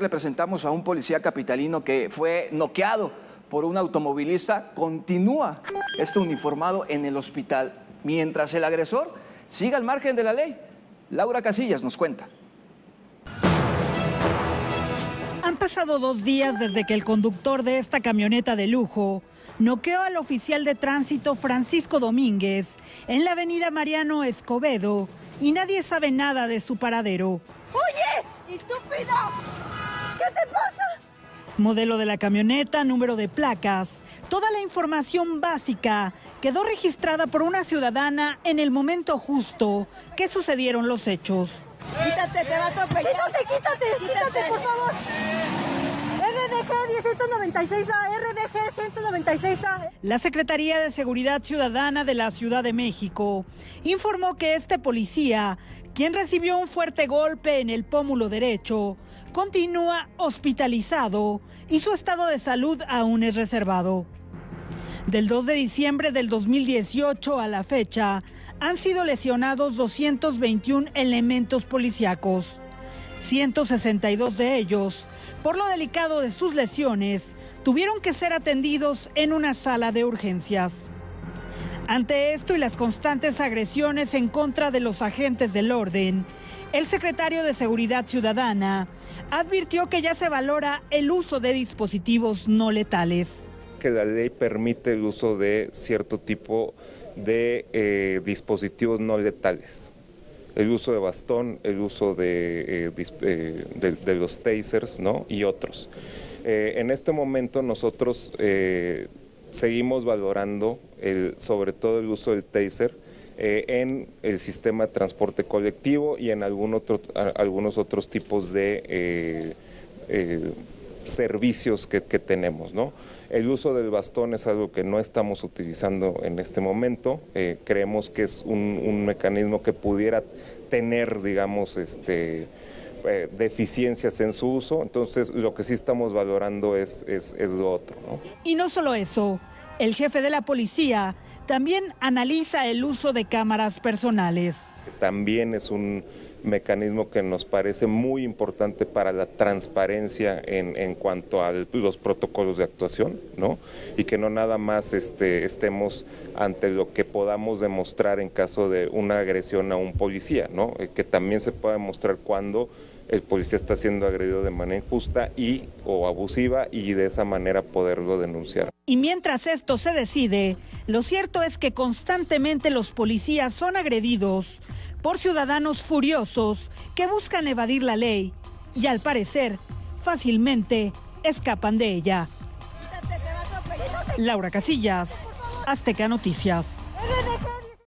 Le presentamos a un policía capitalino que fue noqueado por un automovilista. Continúa este uniformado en el hospital, mientras el agresor sigue al margen de la ley. Laura Casillas nos cuenta. Han pasado dos días desde que el conductor de esta camioneta de lujo noqueó al oficial de tránsito Francisco Domínguez en la avenida Mariano Escobedo y nadie sabe nada de su paradero. ¡Oye! ¡Estúpido! ¿Qué te pasa? Modelo de la camioneta, número de placas, toda la información básica quedó registrada por una ciudadana en el momento justo que sucedieron los hechos. Quítate, te va a atropellar. Quítate, quítate, quítate, por favor. RDG 196A, RDG 196A. La Secretaría de Seguridad Ciudadana de la Ciudad de México informó que este policía, quien recibió un fuerte golpe en el pómulo derecho, continúa hospitalizado y su estado de salud aún es reservado. Del 2 de diciembre del 2018 a la fecha, han sido lesionados 221 elementos policíacos. 162 de ellos, por lo delicado de sus lesiones, tuvieron que ser atendidos en una sala de urgencias. Ante esto y las constantes agresiones en contra de los agentes del orden, el secretario de Seguridad Ciudadana advirtió que ya se valora el uso de dispositivos no letales. Que la ley permite el uso de cierto tipo de eh, dispositivos no letales. El uso de bastón, el uso de, eh, eh, los tasers ¿no? y otros. en este momento nosotros seguimos valorando el, sobre todo el uso del taser en el sistema de transporte colectivo y en algún otro, algunos otros tipos de servicios que, tenemos. ¿no? El uso del bastón es algo que no estamos utilizando en este momento. Eh, creemos que es un, mecanismo que pudiera tener, digamos, este, eh, deficiencias en su uso. Entonces, lo que sí estamos valorando es, es, lo otro. Y no solo eso, el jefe de la policía también analiza el uso de cámaras personales. También es un mecanismo que nos parece muy importante para la transparencia en, en cuanto a los protocolos de actuación, ¿no? Y que no nada más este, estemos ante lo que podamos demostrar en caso de una agresión a un policía, ¿no? Eh, que también se pueda demostrar cuando el policía está siendo agredido de manera injusta y o abusiva y de esa manera poderlo denunciar. Y mientras esto se decide, lo cierto es que constantemente los policías son agredidos por ciudadanos furiosos que buscan evadir la ley y al parecer fácilmente escapan de ella. Laura Casillas, Azteca Noticias.